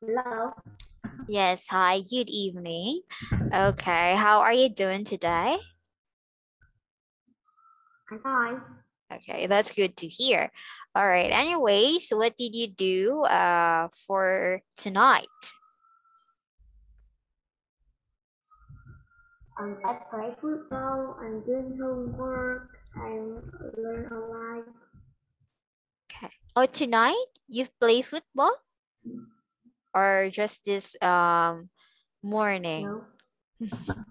Hello. Yes, hi, good evening. Okay, how are you doing today? I'm fine. Okay, that's good to hear. All right, anyways, what did you do uh, for tonight? Um, I play football. I'm doing homework. I learn online. Okay. Oh, tonight you play football? Or just this um morning? No.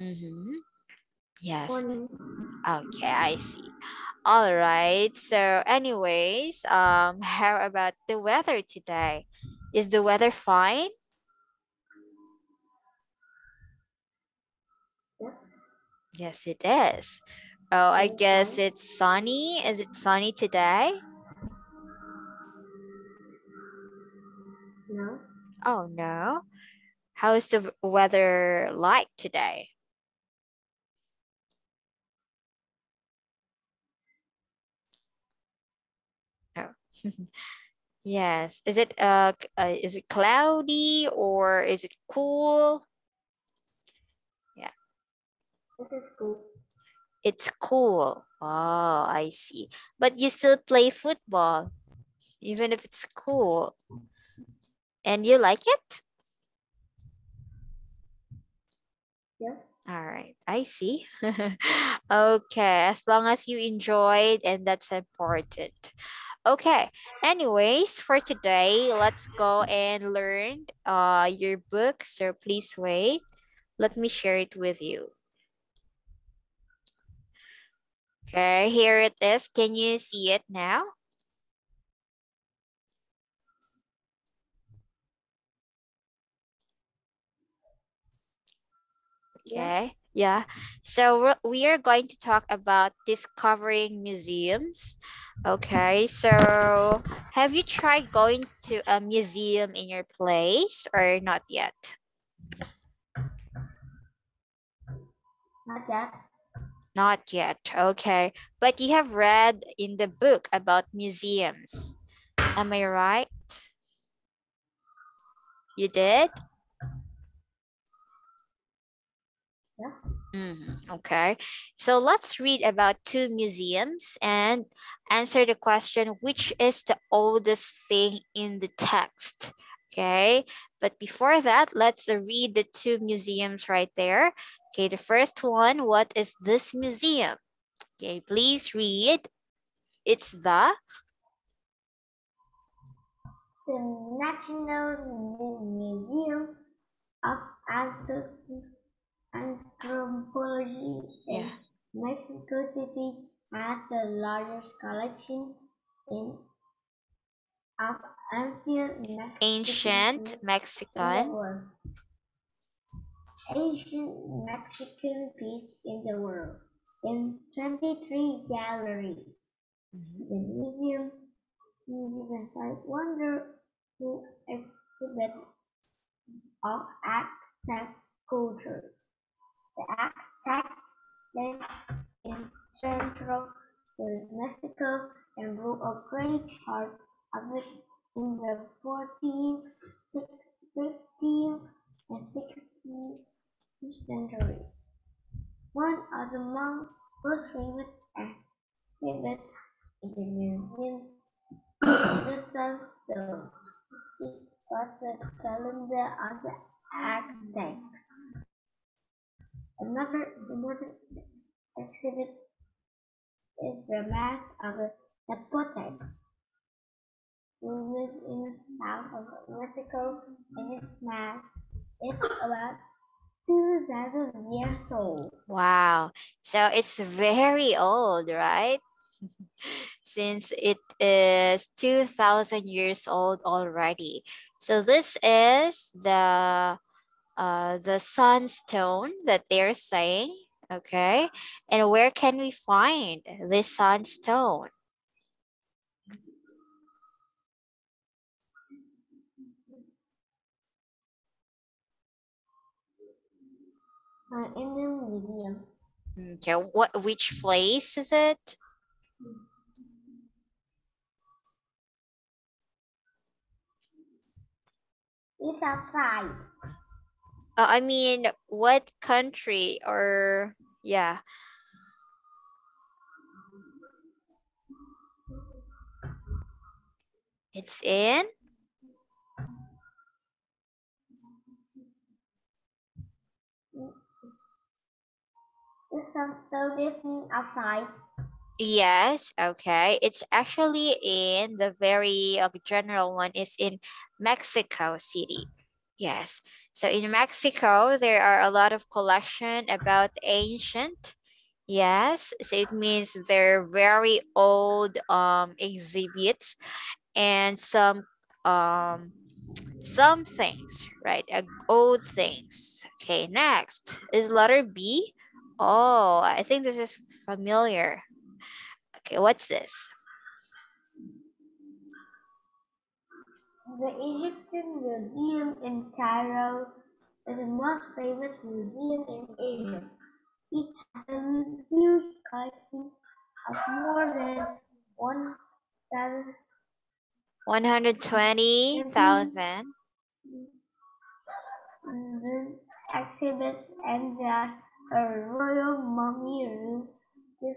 Mm-hmm. Yes. Morning. Okay, I see. All right. So anyways, um, how about the weather today? Is the weather fine? Yes, it is. Oh, I guess it's sunny. Is it sunny today? No. Oh, no. How is the weather like today? Oh. Yes. Is it uh, uh is it cloudy or is it cool? Yeah. is good. It's cool. Oh, I see. But you still play football, even if it's cool. And you like it? Yes. All right, I see. okay, as long as you enjoyed, and that's important. Okay, anyways, for today, let's go and learn uh, your book. So please wait. Let me share it with you. Okay, here it is. Can you see it now? Okay. Yeah. So we're- we are going to talk about discovering museums. Okay. So have you tried going to a museum in your place or not yet? Not yet. Not yet. Okay. But you have read in the book about museums. Am I right? You did? Yeah. Mhm, Okay, so let's read about two museums and answer the question which is the oldest thing in the text. Okay, but before that, let's read the two museums right there. Okay, the first one, what is this museum? Okay, please read. It's the The National Museum of Anthrop- Anthropology in Yeah. Mexico City has the largest collection in of ancient Mexican ancient pieces in the Mexican. Ancient Mexican piece in the world in 23 galleries. Mhm. The museum emphasizes wonderful exhibits uh, of Aztec culture. The Aztecs lived in central Mexico and ruled a great part of it in the 14th, 15th, and 16th century. One of the most famous exhibits in the museum was the calendar of the Aztecs. Another another exhibit is the mask of the Zapotecs, who live in the south of Mexico, and its mask is about 2,000 years old. Wow. So it's very old, right? Since it is 2000 years old already. So this is the uh the sunstone that they're saying, okay? And where can we find this sunstone? Uh, in the museum, Okay, what which place is it? It's outside. Uh, I mean, what country or yeah. It's in It's some studies outside. Yes, okay. It's actually in the very uh, general one is in Mexico City. Yes. So in Mexico, there are a lot of collection about ancient. Yes. So it means they're very old um exhibits and some um some things, right? Uh, old things. Okay, next is letter B. Oh, I think this is familiar. Okay, what's this? The Egyptian Museum in Cairo is the most famous museum in Asia. It has a huge collection of more than 1,000 120,000. exhibits and there's a royal mummy room with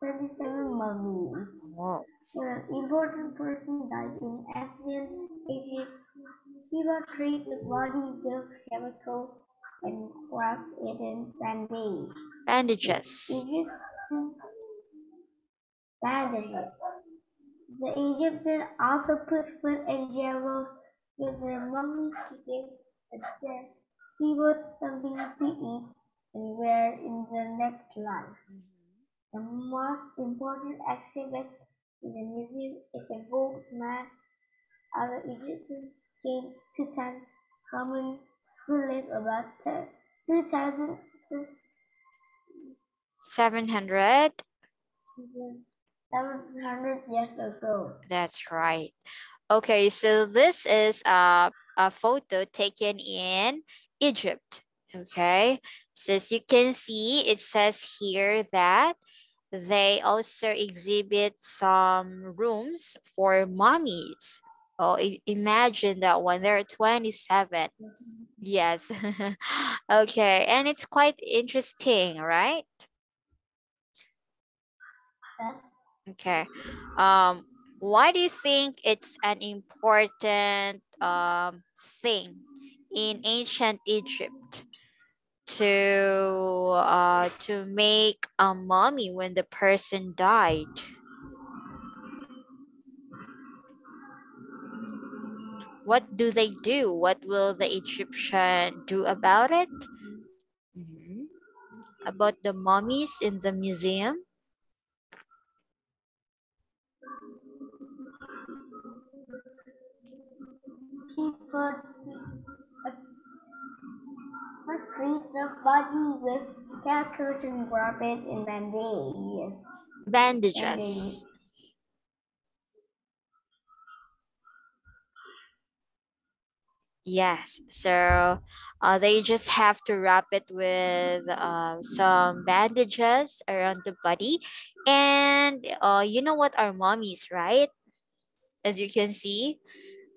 37 mummies. Whoa. When an important person died in ancient Egypt, people treat the body with chemicals and wrap it in bandage. Bandages. Egyptian bandages. The Egyptians also put food and jewels with their mummies to give he was something to eat and wear in the next life. The most important exhibit in the museum is a gold mask of the Egyptian king Tutankhamun, who lived about 2,000 700. 700 years ago. That's right. Okay, so this is a, a photo taken in Egypt. Okay, so as you can see, it says here that they also exhibit some rooms for mummies. Oh, imagine that one. There are 27. Yes. okay, and it's quite interesting, right? Okay. Um, why do you think it's an important um thing in ancient Egypt to uh to make a mummy when the person died? What do they do? What will the Egyptian do about it? Mhm. About the mummies in the museum? Body with chemicals and wrap it in bandages. Bandages. Yes, so uh, they just have to wrap it with uh, some bandages around the body. And uh, you know what are mummies, right? As you can see,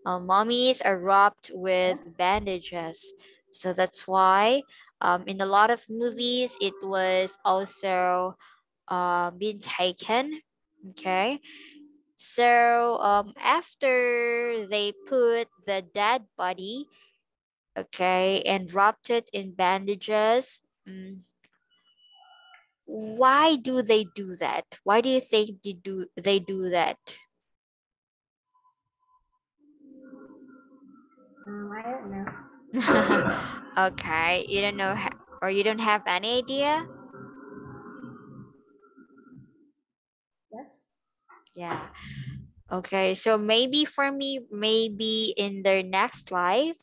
uh, mummies are wrapped with bandages. So that's why um, in a lot of movies, it was also uh, being taken. Okay. So um, after they put the dead body, okay, and wrapped it in bandages, mm, why do they do that? Why do you think they do they do that? Um, I don't know. okay, you don't know or you don't have any idea? Yes. Yeah. Okay, so maybe for me, maybe in their next life,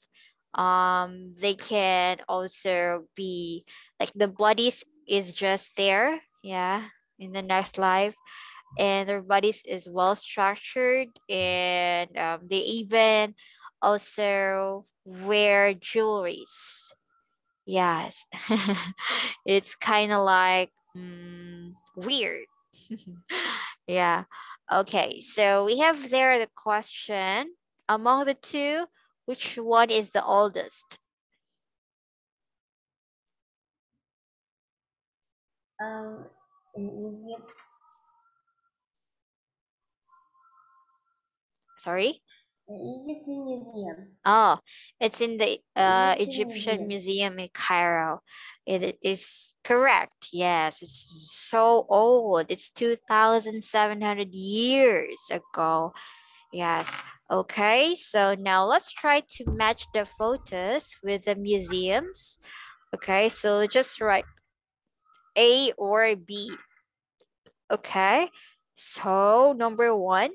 um, they can also be like the bodies is just there, yeah, in the next life, and their bodies is well structured, and um, they even also wear jewelries. Yes, it's kind of like mm, weird. yeah. Okay, so we have there the question among the two, Which one is the oldest? Um, in Egypt, Sorry? The Egyptian Museum. Oh, it's in the uh, Egyptian Egyptian Museum in Cairo. It is correct. Yes, it's so old. It's 2,700 years ago. Yes. Okay, so now let's try to match the photos with the museums. Okay, so just write A or B. Okay, so number one.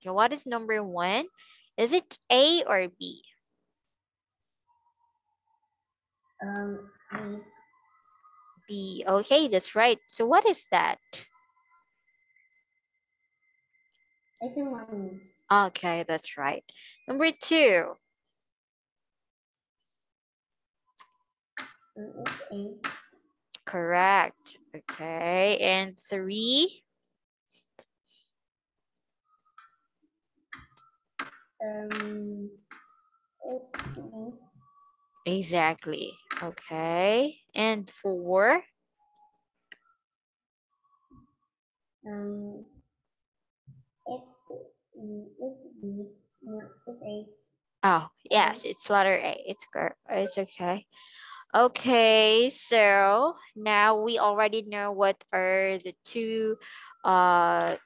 Okay, what is number one? Is it A or B? Um, B. Okay, that's right. So what is that? Egyptian Mummy. Okay, that's right. Number two. A. Correct. Okay, and three. Um. Exactly. Okay, and four. Um, it's it's B. No, it's A. Oh, yes, it's letter A. It's. It's okay. Okay, so now we already know what are the two uh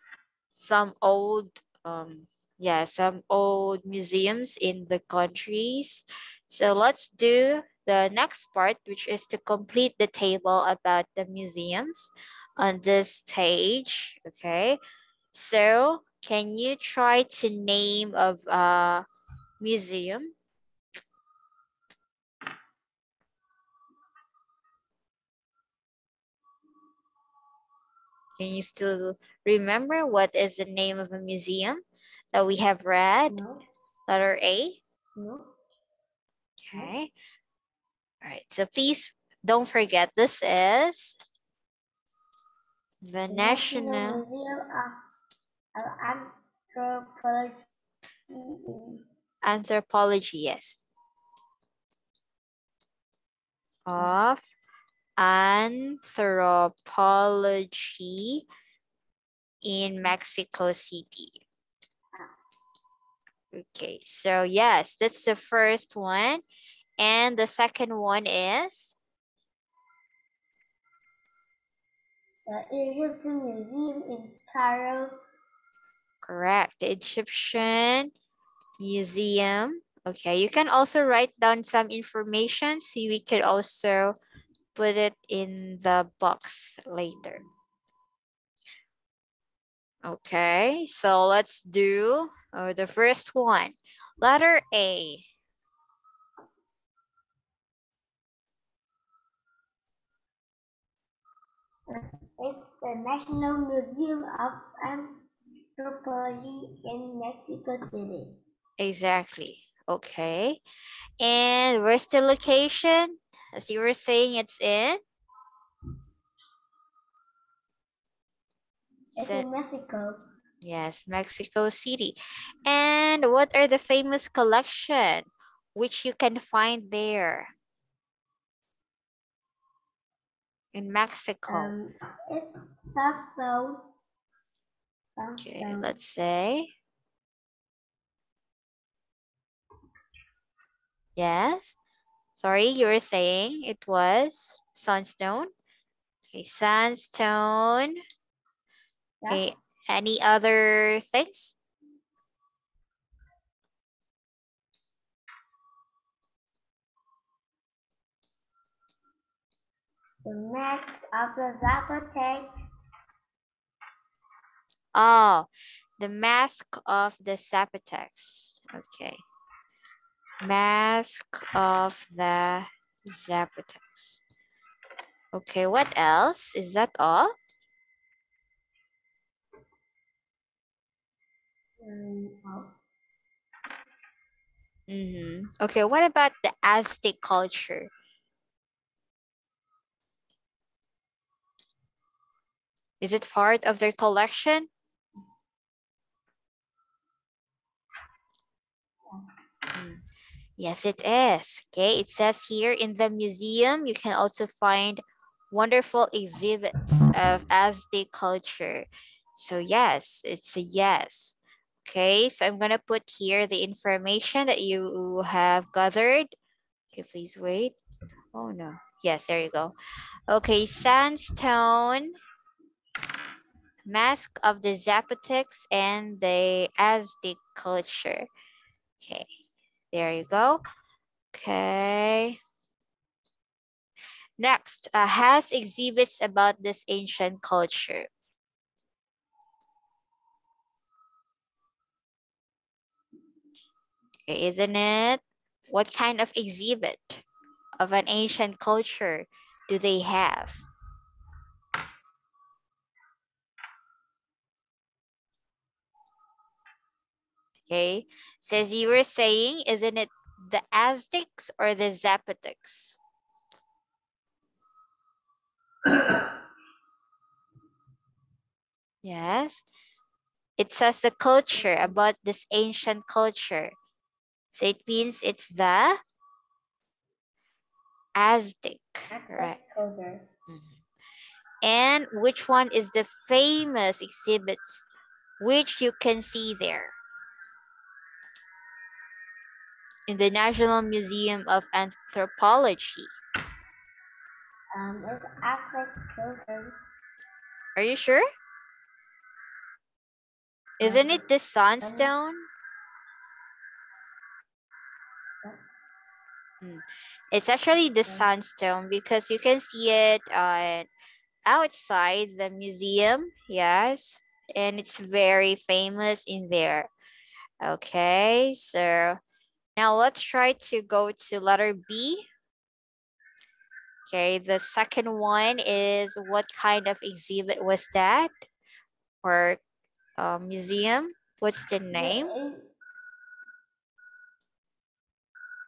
some old um yeah, some old museums in the countries. So let's do the next part, which is to complete the table about the museums on this page. Okay, so can you try to name of a museum? Can you still remember what is the name of a museum that we have read? No, Letter A. no. Okay. All right. So please don't forget this is the The National Museum of, of Anthropology Anthropology, yes. Of Anthropology in Mexico City. Okay, so yes, that's the first one. And the second one is the Egyptian Museum in Cairo. correct, the Egyptian Museum. Okay, you can also write down some information so we could also put it in the box later. Okay, so let's do uh, the first one. Letter A. It's the National Museum of Anthropology in Mexico City. Exactly. Okay. And where's the location? As you were saying, it's in It's in Mexico. Yes, Mexico City. And what are the famous collection which you can find there in Mexico? Um, it's sandstone. okay, let's say. Yes. Sorry, you were saying it was sandstone. Okay, sandstone. Yeah. Okay, any other things? The maps of the Zapotecs. Oh, the mask of the Zapotecs. Okay. Mask of the Zapotecs. Okay, what else? Is that all? Mm-hmm. Okay, what about the Aztec culture? Is it part of their collection? Yes, it is. Okay, it says here in the museum, you can also find wonderful exhibits of Aztec culture. So yes, it's a yes. Okay, so I'm gonna put here the information that you have gathered. Okay, please wait. Oh no, yes, there you go. Okay, sandstone, mask of the Zapotecs and the Aztec culture. Okay, there you go. Okay. Next, uh, has exhibits about this ancient culture. Isn't it? What kind of exhibit of an ancient culture do they have? Okay, so as you were saying, isn't it the Aztecs or the Zapotecs? Yes. It says the culture about this ancient culture. So it means it's the Aztec, right? October. Mm-hmm. And which one is the famous exhibits which you can see there? In the National Museum of Anthropology. Um, it's Aztec children. Are you sure? Isn't it the sandstone? It's actually the sandstone because you can see it uh, outside the museum. Yes. And it's very famous in there. Okay. So now let's try to go to letter B. Okay. The second one is what kind of exhibit was that? Or uh, museum? What's the name?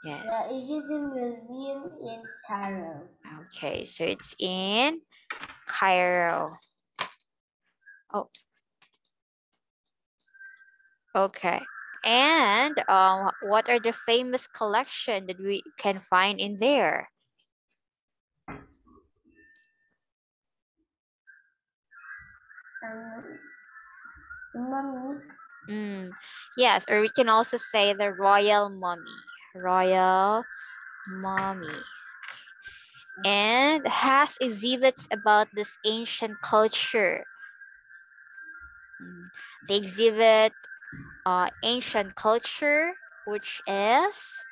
Yes. it is Egyptian Museum in Cairo. Okay, so it's in Cairo. Oh. Okay. And um, what are the famous collection that we can find in there? Um, mummy. Mm, yes, or we can also say the royal mummy. Royal mummy. And has exhibits about this ancient culture. Mm, They exhibit uh, ancient culture, which is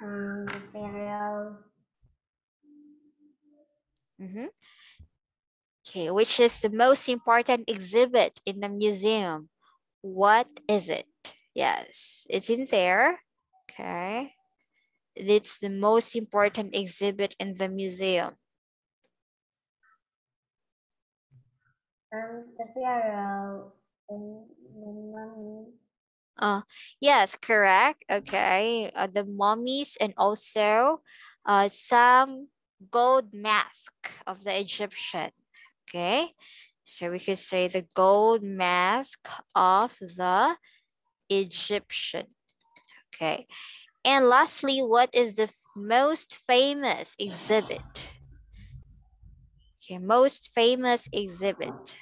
Um, pharaoh. Mhm. Okay, which is the most important exhibit in the museum? What is it? Yes, it's in there. Okay. It's the most important exhibit in the museum. Um, the pharaoh. And the mummy. Uh, yes, correct. Okay. Uh, the mummies and also uh, some gold mask of the Egyptian. Okay. So we could say the gold mask of the Egyptian. Okay. And lastly, what is the most famous exhibit? Okay, most famous exhibit.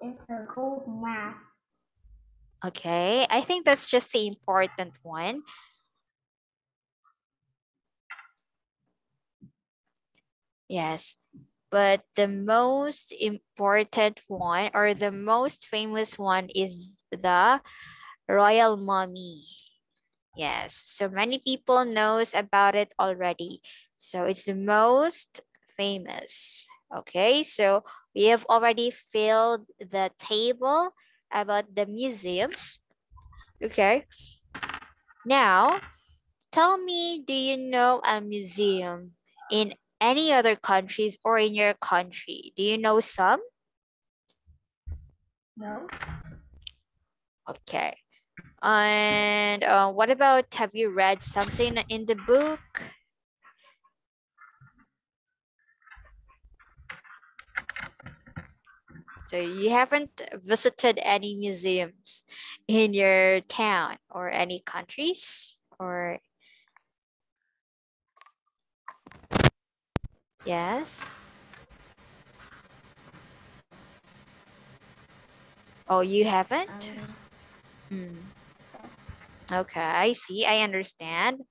It's a gold mask. Okay, I think that's just the important one. Yes, but the most important one or the most famous one is the royal mummy. Yes, so many people knows about it already. So it's the most famous. Okay, so we have already filled the table about the museums. Okay. Now, tell me, do you know a museum in any other countries or in your country? Do you know some? No. Okay. And uh, what about have you read something in the book? So you haven't visited any museums in your town or any countries or yes. Oh, you haven't? Um, Hmm. Okay, I see. I understand.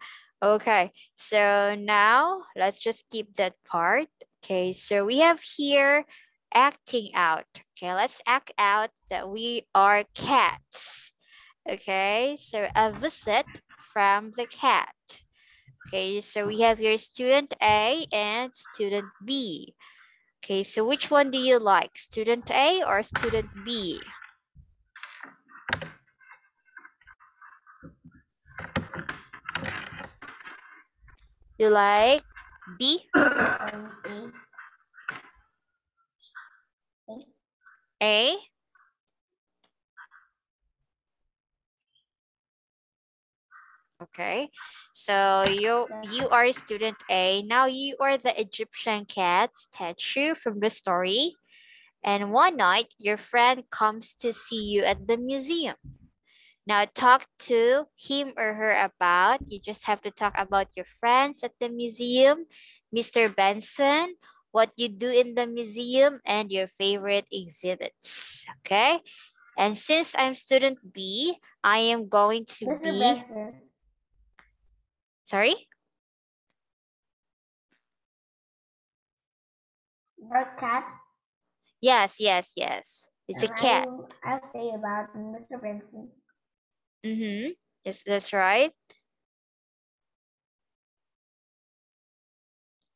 Okay, so now let's just keep that part. Okay, so we have here acting out. Okay, let's act out that we are cats. Okay, so a visit from the cat. Okay, so we have your student A and student B. Okay, so which one do you like? Student A or student B? You like B? Um, A. Okay, so you you are student A. Now you are the Egyptian cat statue from the story. And one night, your friend comes to see you at the museum. Now talk to him or her about, you just have to talk about your friends at the museum, Mr. Benson, what you do in the museum, and your favorite exhibits, okay? And since I'm student B, I am going to Mr. be, sorry? Dark cat. Yes, yes, yes. It's a cat. I, I'll say about Mr. Benson. Mm-hmm. Yes, that's right.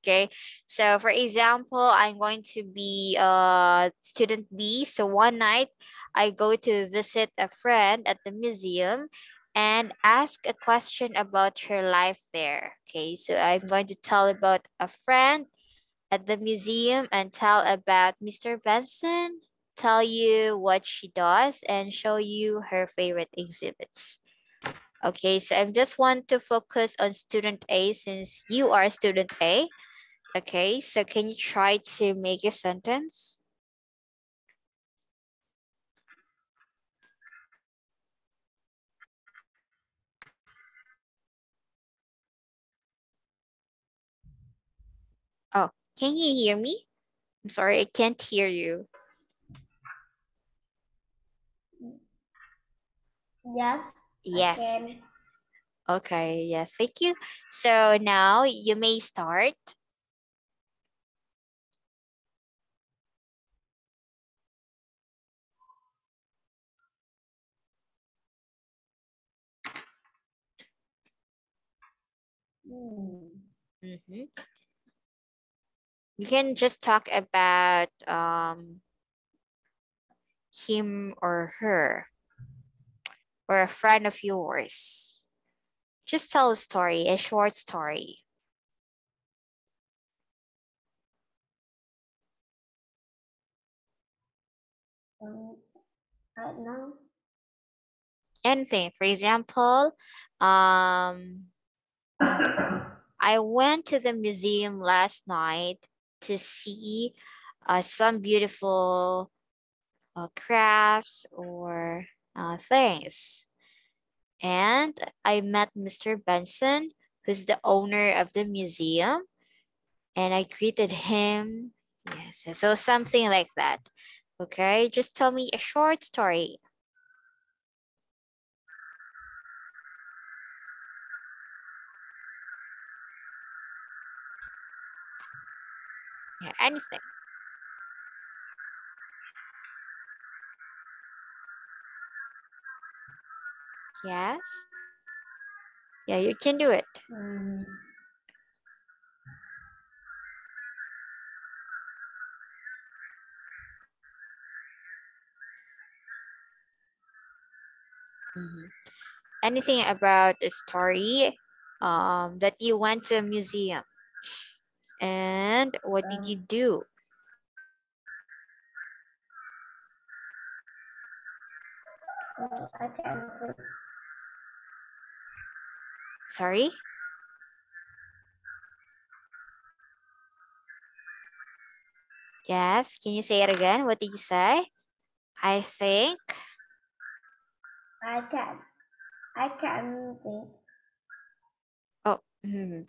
Okay, so for example, I'm going to be uh student B. So one night I go to visit a friend at the museum and ask a question about her life there. Okay, so I'm going to tell about a friend at the museum and tell about Mr. Benson, tell you what she does and show you her favorite exhibits. Okay, so I'm just want to focus on student A since you are student A. Okay, so can you try to make a sentence? Oh, can you hear me? I'm sorry, I can't hear you. Yes. Yes. Okay, yes, thank you. So now you may start. Hmm. Mhm. You can just talk about um, him or her or a friend of yours. Just tell a story, a short story. Um, right now. Anything. For example, um, I went to the museum last night to see uh, some beautiful uh, crafts or uh, things. And I met Mr. Benson, who's the owner of the museum, and I greeted him. Yes, so something like that. Okay, just tell me a short story. Yeah, anything. Yes. Yeah, you can do it. Hmm. Mhm. Anything about a story um, that you went to a museum and And what did you do? Sorry? Yes, can you say it again? What did you say? I think. I can. I can think. Oh, hmm.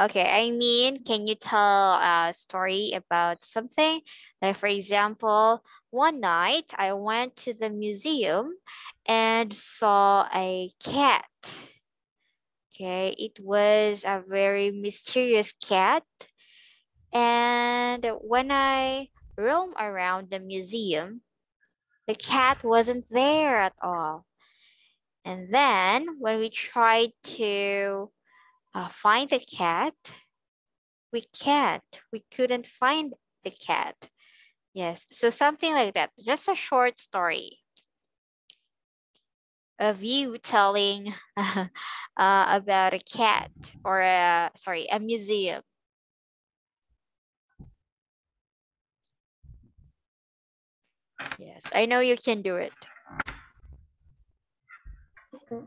Okay. I mean, can you tell a story about something? Like, for example, one night I went to the museum and saw a cat. Okay, it was a very mysterious cat. And when I roam around the museum, the cat wasn't there at all. And then when we tried to uh, find the cat, we can't. We couldn't find the cat. Yes, so something like that. Just a short story of you telling uh, about a cat or a, sorry, a museum. Yes, I know you can do it. Okay.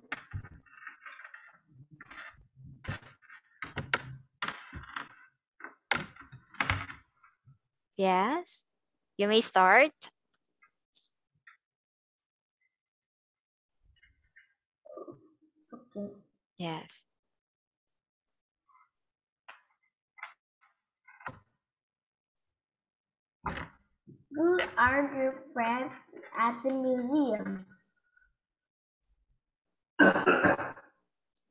Yes, you may start. Okay. Yes. Who are your friends at the museum?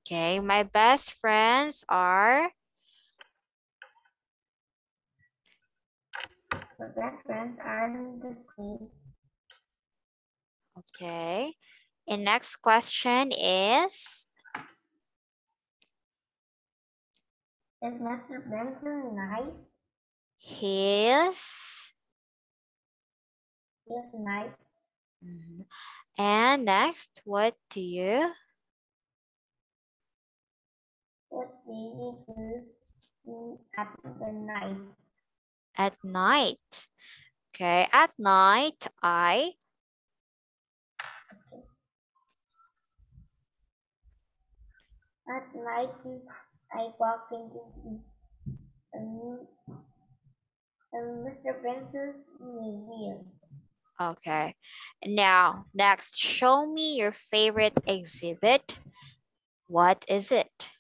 Okay, my best friends are, Best friends are the queen. okay. And next question is, Is Mr. Benson nice? his, He's nice. Mhm. and next, what do you, What do you do at the night? At night? Okay, at night, I, At night, I walk into the um, um, Mr. Benson's museum. okay. Now, next, show me your favorite exhibit. What is it?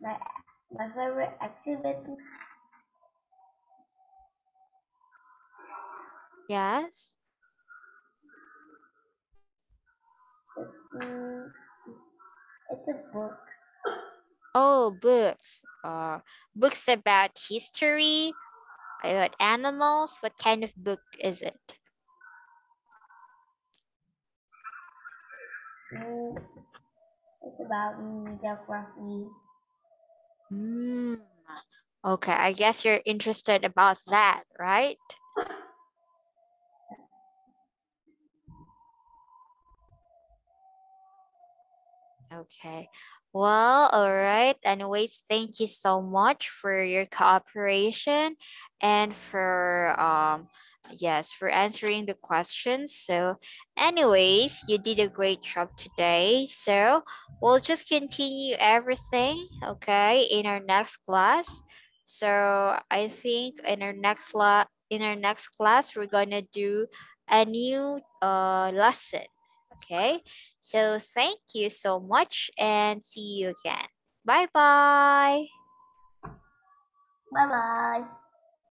My, my favorite exhibit Yes? is um, it's a book. Oh, books. Uh, books about history, about animals. What kind of book is it? Mm, it's about geography. Hmm. Okay, I guess you're interested about that, right? Okay. Well, all right. Anyways, thank you so much for your cooperation and for um yes, for answering the questions. So, anyways, you did a great job today. So, we'll just continue everything, okay, in our next class. So, I think in our next class in our next class we're going to do a new uh lesson, okay? So thank you so much and see you again. Bye-bye. Bye bye.